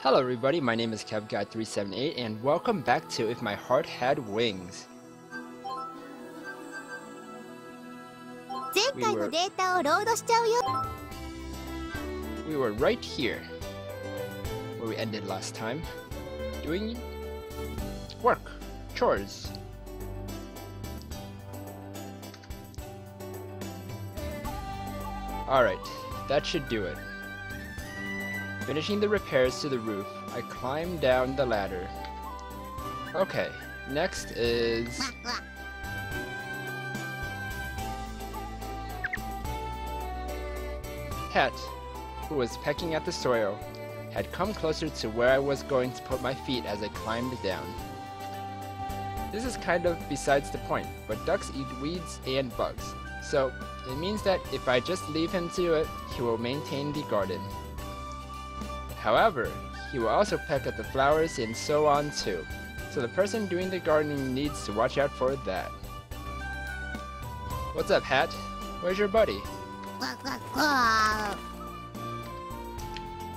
Hello everybody, my name is KevGuuey378 and welcome back to If My Heart Had Wings. We were right here where we ended last time doing work, chores. Alright, that should do it. Finishing the repairs to the roof, I climbed down the ladder. Okay, next is... Cat, who was pecking at the soil, had come closer to where I was going to put my feet as I climbed down. This is kind of besides the point, but ducks eat weeds and bugs, so it means that if I just leave him to it, he will maintain the garden. However, he will also peck at the flowers and so on too, so the person doing the gardening needs to watch out for that. What's up, Hat? Where's your buddy?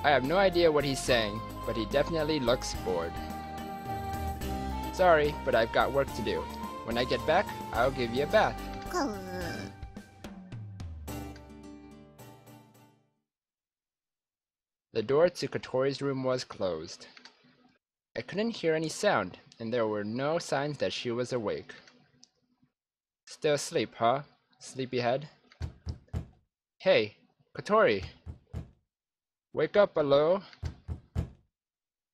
I have no idea what he's saying, but he definitely looks bored. Sorry, but I've got work to do. When I get back, I'll give you a bath. The door to Kotori's room was closed. I couldn't hear any sound, and there were no signs that she was awake. Still asleep, huh? Sleepyhead. Hey, Kotori! Wake up, Alu.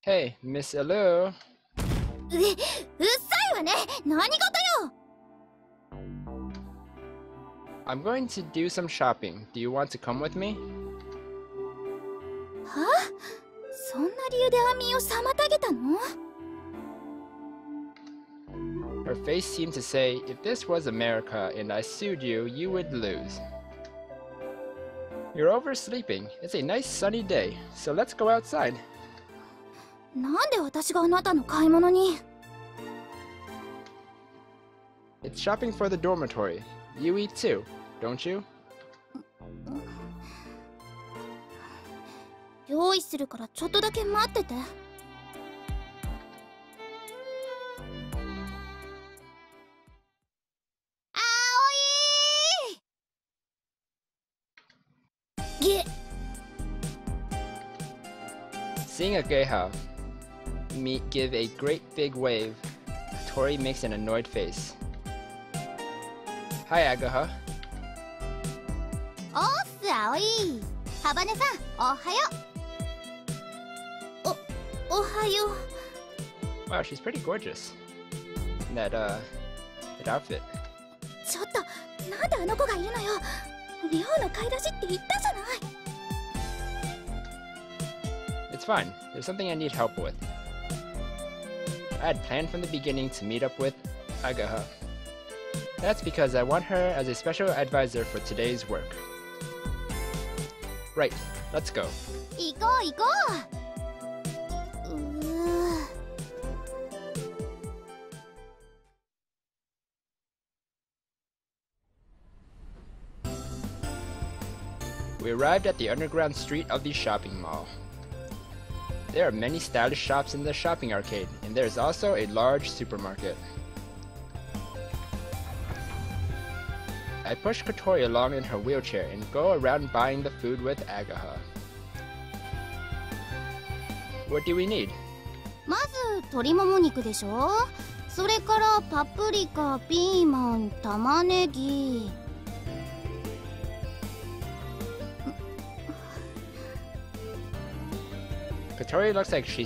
Hey, Miss Alo! I'm going to do some shopping. Do you want to come with me? そんな理由でアミを妨げたの Her face seemed to say, if this was America and I sued you, you would lose. You're oversleeping. It's a nice sunny day, so let's go outside. なんで私があなたの買い物に It's shopping for the dormitory. You eat too, don't you? 用意するからちょっとだけ待ってて Seeing a geisha me give a great big wave, Tori makes an annoyed face. Hi, Agaha. おっす葵 Ohio. Wow, she's pretty gorgeous. In that, uh, that outfit. It's fine. There's something I need help with. I had planned from the beginning to meet up with Ageha. That's because I want her as a special advisor for today's work. Right, let's go. 行こう行こう We arrived at the underground street of the shopping mall. There are many stylish shops in the shopping arcade, and there is also a large supermarket. I push Kotori along in her wheelchair and go around buying the food with Ageha. What do we need? まず鶏もも肉でしょそれからパプリカ、ピーマン、玉ねぎ。Kotori looks like she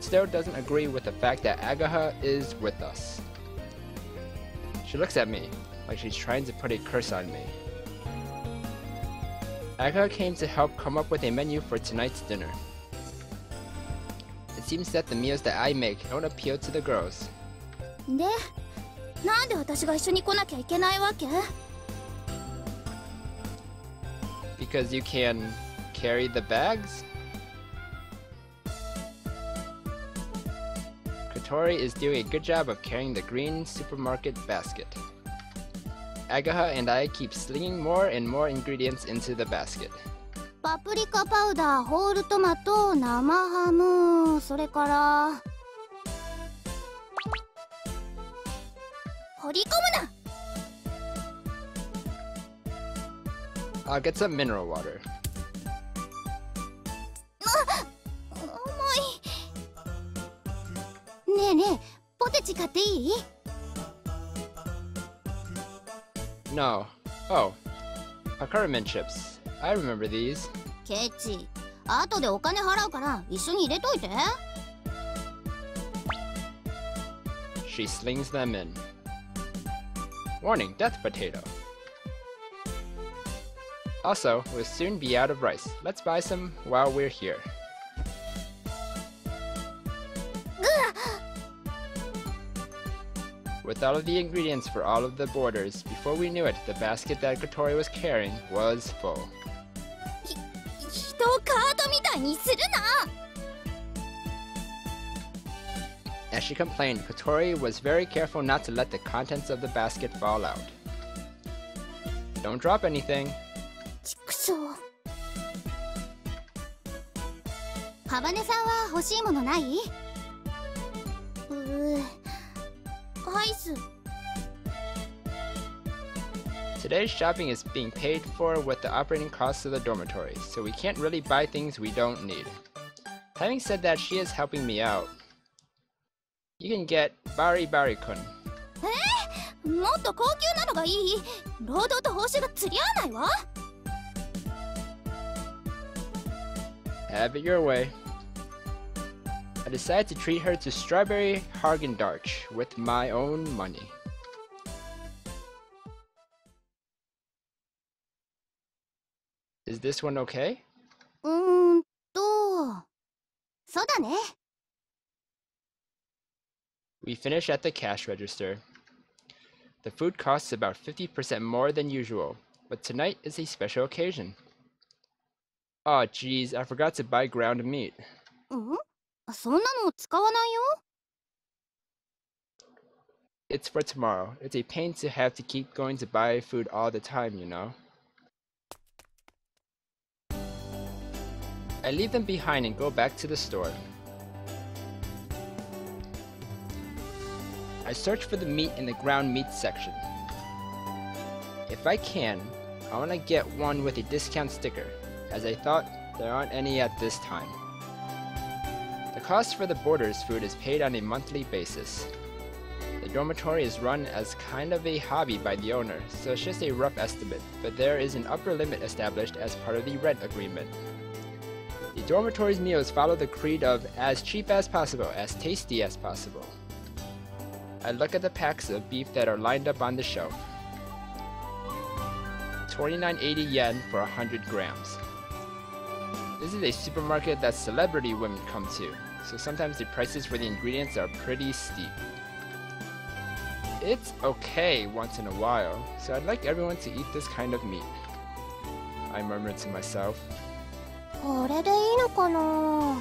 still doesn't agree with the fact that Aga is with us. She looks at me, like she's trying to put a curse on me. Aga came to help come up with a menu for tonight's dinner. It seems that the meals that I make don't appeal to the girls. Because you can carry the bags? Tori is doing a good job of carrying the green supermarket basket. Ageha and I keep slinging more and more ingredients into the basket. パプリカパウダー、ホールトマト、生ハム、それから掘り込むな I'll get some mineral water. えねえポテチ買っていい No. Oh. Peppermint chips. I remember these. ケチ後でお金払うから一緒に入れといて She slings them in. Warning, death potato. Also, we'll soon be out of rice. Let's buy some while we're here. With all of the ingredients for all of the borders, before we knew it, the basket that Kotori was carrying was full. 人をカートみたいにするな As she complained, Kotori was very careful not to let the contents of the basket fall out. Don't drop anything. ちくしょうハバネさんは欲しいものない うーアイス Today's shopping is being paid for with the operating costs of the dormitory, so we can't really buy things we don't need. Having said that, she is helping me out. You can get Bari Bari kun. もっと高級なのがいい労働と報酬が釣り合わないわ Have it your way. I decided to treat her to strawberry Häagen-Dazs with my own money. Is this one okay? We finish at the cash register. The food costs about 50% more than usual, but tonight is a special occasion. Aw, oh, jeez, I forgot to buy ground meat. うんそんなの使わないよ It's for tomorrow. It's a pain to have to keep going to buy food all the time, you know. I leave them behind and go back to the store. I search for the meat in the ground meat section. If I can, I want to get one with a discount sticker, as I thought there aren't any at this time. Cost for the boarders' food is paid on a monthly basis. The dormitory is run as kind of a hobby by the owner, so it's just a rough estimate, but there is an upper limit established as part of the rent agreement. The dormitory's meals follow the creed of as cheap as possible, as tasty as possible. I look at the packs of beef that are lined up on the shelf. 29.80 yen for 100 grams. This is a supermarket that celebrity women come to, so sometimes the prices for the ingredients are pretty steep. It's okay once in a while, so I'd like everyone to eat this kind of meat. I murmured to myself. これでいいのかな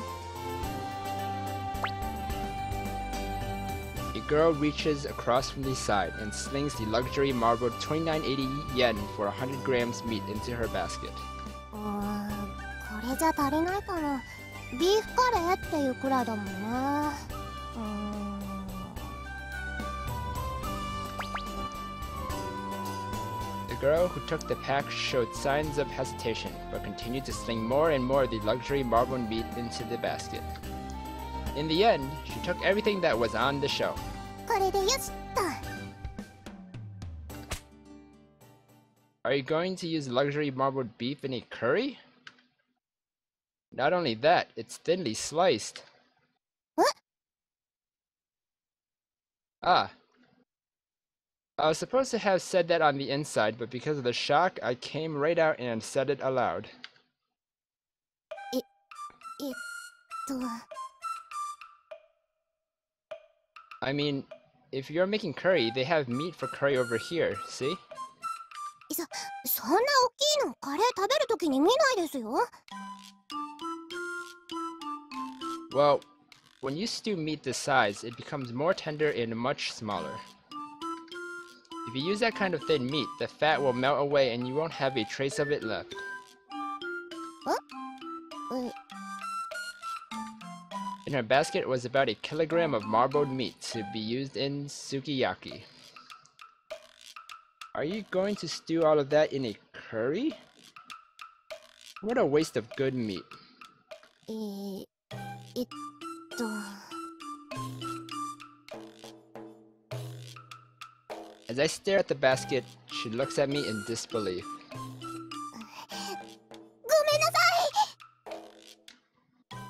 A girl reaches across from the side and slings the luxury marbled 29.80 yen for 100 grams meat into her basket. うーんこれじゃ足りないかな the girl who took the pack showed signs of hesitation, but continued to sling more and more of the luxury marble meat into the basket. In the end, she took everything that was on the shelf. Are you going to use luxury marbled beef in a curry? Not only that, it's thinly sliced. What? Ah. I was supposed to have said that on the inside, but because of the shock, I came right out and said it aloud. えっと I mean, if you're making curry, they have meat for curry over here, see? そそんな大きいのカレー食べるときに見ないですよ well, when you stew meat this size, it becomes more tender and much smaller. If you use that kind of thin meat, the fat will melt away and you won't have a trace of it left. In her basket was about a kilogram of marbled meat to be used in sukiyaki. Are you going to stew all of that in a curry? What a waste of good meat. Eh, えっと As I stare at the basket, she looks at me in disbelief. ごめんなさ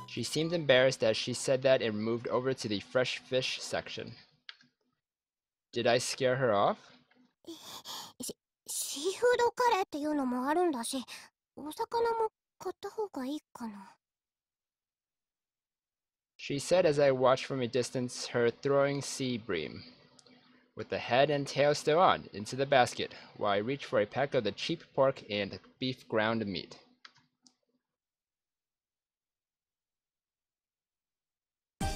She seemed embarrassed as she said that and moved over to the fresh fish section. Did I scare her off? いシーフードカレーっていうのもあるんだしお魚も買った方がいいかな She said as I watched from a distance her throwing sea bream, with the head and tail still on, into the basket, while I reached for a pack of the cheap pork and beef ground meat.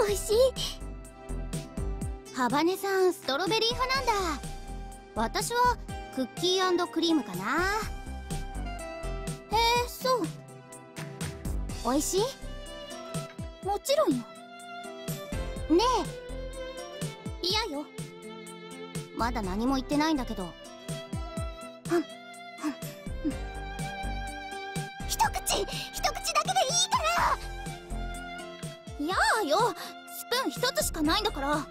おいしいハバネさんストロベリー派なんだ私はクッキークリームかなへえそう おいしい？もちろんよ。ねえ。嫌よ。まだ何も言ってないんだけど。ふんふんふん。一口一口だけでいいから。やあよ。スプーン一つしかないんだから。いいじ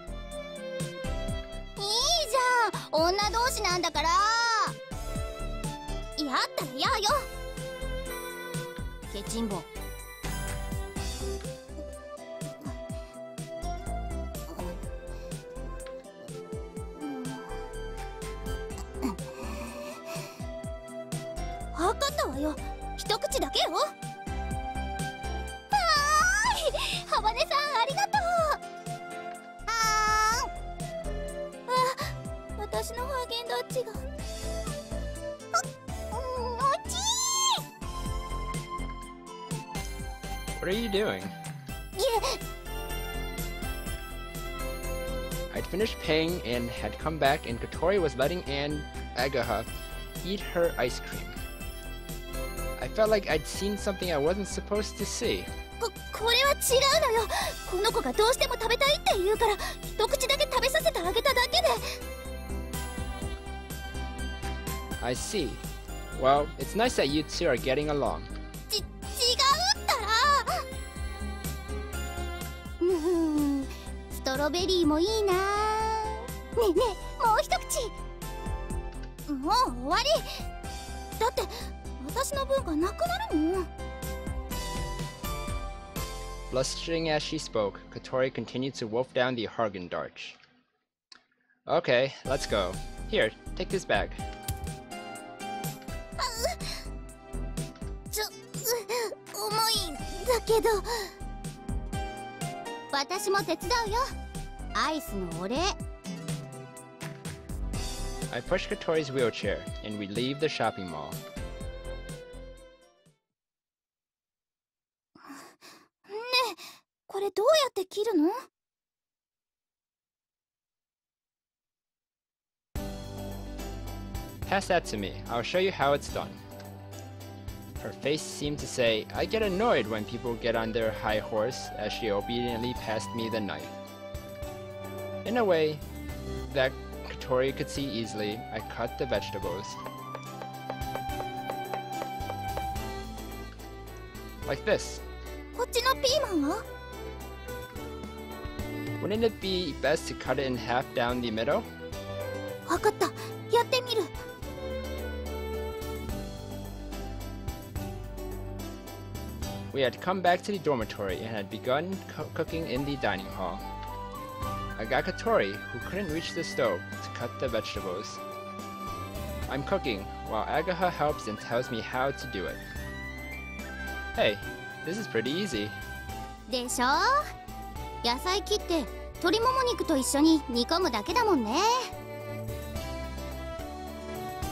ゃん。女同士なんだから。やったらやあよ。ケチンボ。わよ。一口だけよ。はーい。浜根さんありがとう。はー。んあ私のハーゲンダッチが？おおち What are you doing? I'd finished paying and had come back, and Kotori was letting Anne Ageha eat her ice cream. Felt like I'd seen something I wasn't supposed to see. ここれは違うのよこの子がどうしても食べたいって言うから一口だけ食べさせてあげただけで I see. Well, it's nice that you two are getting along. ち違うったらうーんストロベリーもいいなねえねえもう一口もう終わり私の分がなくなるの Blustering as she spoke, Kotori continued to wolf down the Häagen-Dazs. Okay, let's go. Here, take this bag. I push Kotori's wheelchair, and we leave the shopping mall. Pass that to me, I'll show you how it's done. Her face seemed to say, I get annoyed when people get on their high horse as she obediently passed me the knife. In a way that Kotori could see easily, I cut the vegetables. Like this. Wouldn't it be best to cut it in half down the middle? わかった。We had come back to the dormitory and had begun cooking in the dining hall. Agakatori, who couldn't reach the stove to cut the vegetables. I'm cooking, while Ageha helps and tells me how to do it. Hey, this is pretty easy.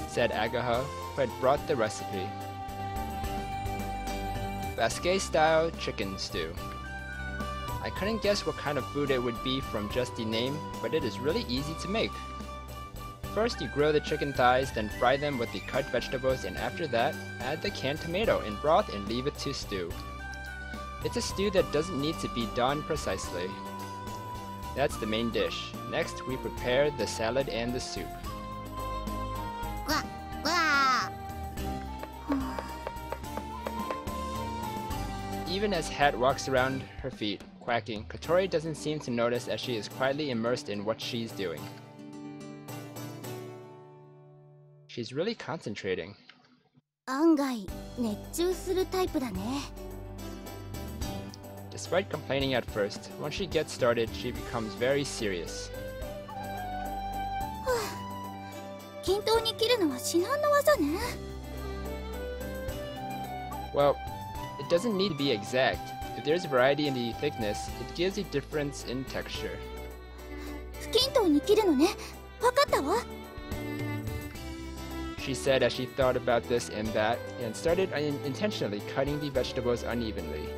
Said Ageha, who had brought the recipe. Basque style chicken stew. I couldn't guess what kind of food it would be from just the name, but it is really easy to make. First you grill the chicken thighs, then fry them with the cut vegetables and after that, add the canned tomato in broth and leave it to stew. It's a stew that doesn't need to be done precisely. That's the main dish. Next, we prepare the salad and the soup. even as Het walks around her feet, quacking, Kotori doesn't seem to notice as she is quietly immersed in what she's doing. She's really concentrating. Despite complaining at first, once she gets started, she becomes very serious. Well. It doesn't need to be exact. If there's a variety in the thickness, it gives a difference in texture. She said as she thought about this and that, and started intentionally cutting the vegetables unevenly.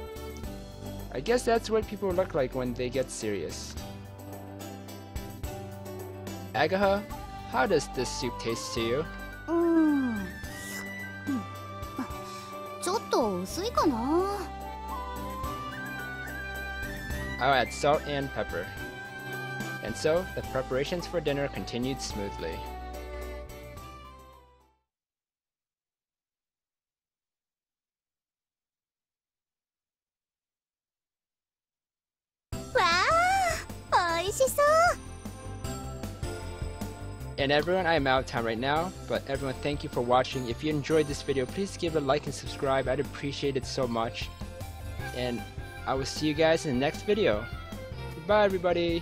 I guess that's what people look like when they get serious. Ageha, how does this soup taste to you? 薄いかな I'll add salt and pepper. And so, the preparations for dinner continued smoothly. And everyone, I am out of time right now, but everyone, thank you for watching. If you enjoyed this video, please give it a like and subscribe. I'd appreciate it so much. And I will see you guys in the next video. Goodbye, everybody.